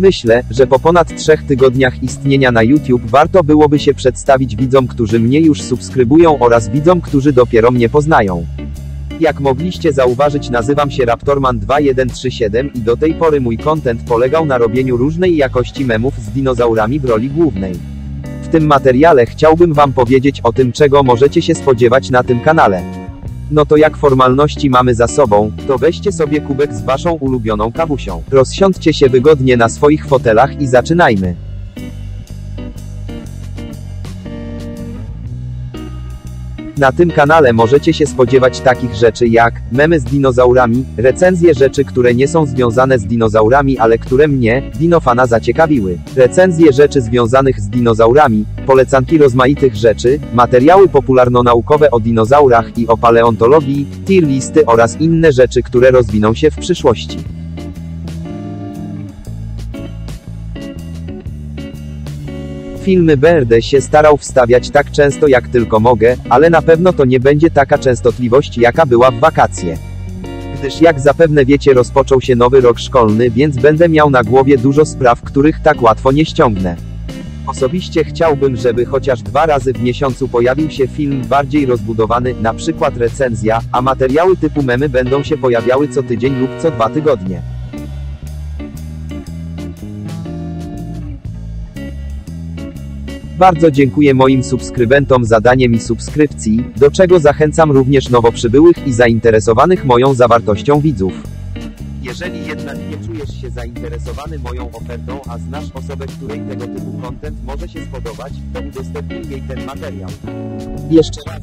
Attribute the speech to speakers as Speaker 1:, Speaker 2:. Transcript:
Speaker 1: Myślę, że po ponad trzech tygodniach istnienia na YouTube warto byłoby się przedstawić widzom, którzy mnie już subskrybują oraz widzom, którzy dopiero mnie poznają. Jak mogliście zauważyć nazywam się Raptorman2137 i do tej pory mój content polegał na robieniu różnej jakości memów z dinozaurami w roli głównej. W tym materiale chciałbym wam powiedzieć o tym czego możecie się spodziewać na tym kanale. No to jak formalności mamy za sobą, to weźcie sobie kubek z waszą ulubioną kawusią. Rozsiądźcie się wygodnie na swoich fotelach i zaczynajmy. Na tym kanale możecie się spodziewać takich rzeczy jak memy z dinozaurami, recenzje rzeczy, które nie są związane z dinozaurami, ale które mnie, dinofana, zaciekawiły, recenzje rzeczy związanych z dinozaurami, polecanki rozmaitych rzeczy, materiały popularno-naukowe o dinozaurach i o paleontologii, tier listy oraz inne rzeczy, które rozwiną się w przyszłości. Filmy będę się starał wstawiać tak często jak tylko mogę, ale na pewno to nie będzie taka częstotliwość jaka była w wakacje. Gdyż jak zapewne wiecie rozpoczął się nowy rok szkolny, więc będę miał na głowie dużo spraw, których tak łatwo nie ściągnę. Osobiście chciałbym, żeby chociaż dwa razy w miesiącu pojawił się film bardziej rozbudowany, na przykład recenzja, a materiały typu memy będą się pojawiały co tydzień lub co dwa tygodnie. Bardzo dziękuję moim subskrybentom za danie mi subskrypcji, do czego zachęcam również nowo przybyłych i zainteresowanych moją zawartością widzów. Jeżeli jednak nie czujesz się zainteresowany moją ofertą, a znasz osobę, której tego typu content może się spodobać, to udostępnij jej ten materiał. Jeszcze raz